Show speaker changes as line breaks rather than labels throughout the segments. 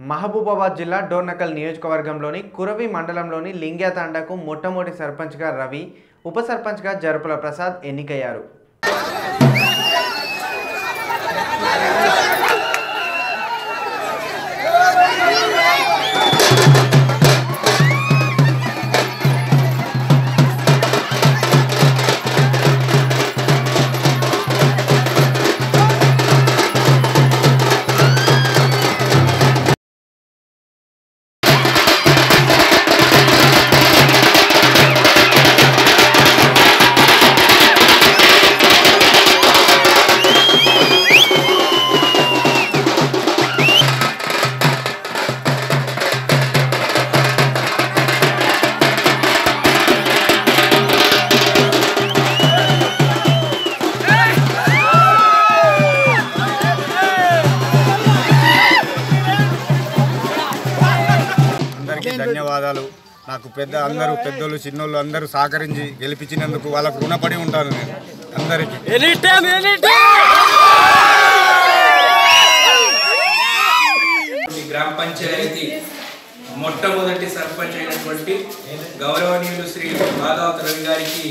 మహబూబాబాద్ జిల్లా డోర్నకల్ నియోజకవర్గంలోని కురవి మండలంలోని లింగ్యాతాండకు మొట్టమొదటి సర్పంచ్గా రవి ఉప సర్పంచ్గా జరుపుల ప్రసాద్ ఎన్నికయ్యారు.
అందరికీ ధన్యవాదాలు. నాకు పెద్ద అందరూ పెద్దోళ్ళు చిన్నోళ్ళు అందరూ సహకరించి గెలిపించినందుకు వాళ్ళకు రుణపడి ఉంటాను నేను. అందరికీ.
ఈ గ్రామ పంచాయతీ మొట్టమొదటి సర్పంచ్ అయినటువంటి గౌరవనీయులు శ్రీ మాధవత రవి గారికి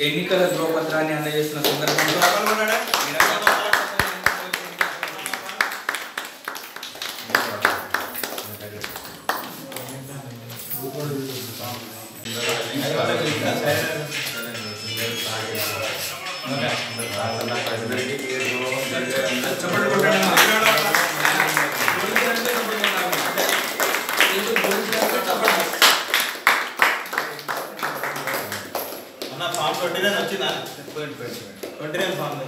ఎన్నికల ధ్రువపత్రాన్ని అందజేస్తున్న సందర్భంలో
ట్వంటీ నైన్ వచ్చిందా ట్వంటీ నైన్ ఫామ్